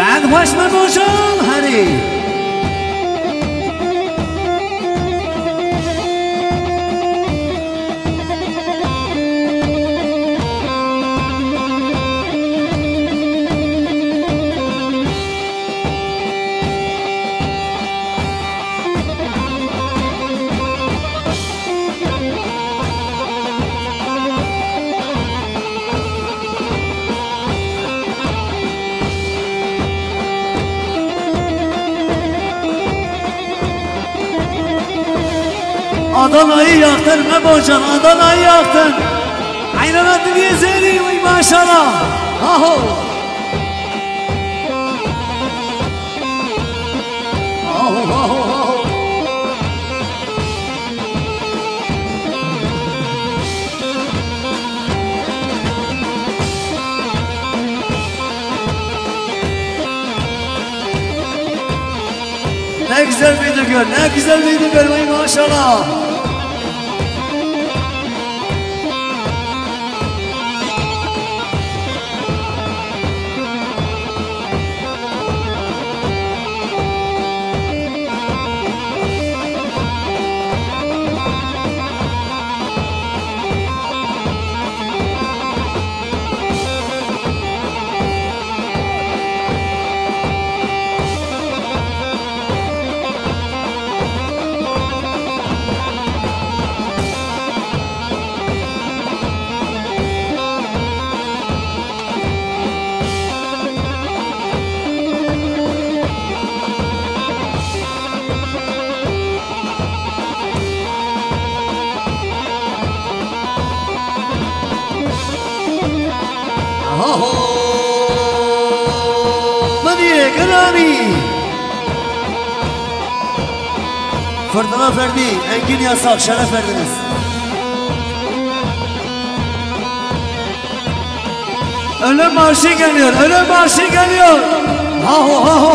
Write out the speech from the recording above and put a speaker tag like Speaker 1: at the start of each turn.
Speaker 1: Southwestman Bozal, honey. Adana'yı yaktın be bocan Adana'yı yaktın Aynen adı diye zeyni maşallah Aho Ne güzel miydi gör, ne güzel miydi gör vay maşallah Aho Madiye Granani Fırtına Ferdi, Engin Yasak, şeref verdiniz. Ölüm marşı geliyor, ölüm marşı geliyor. Ha ho ha ho ha ho ha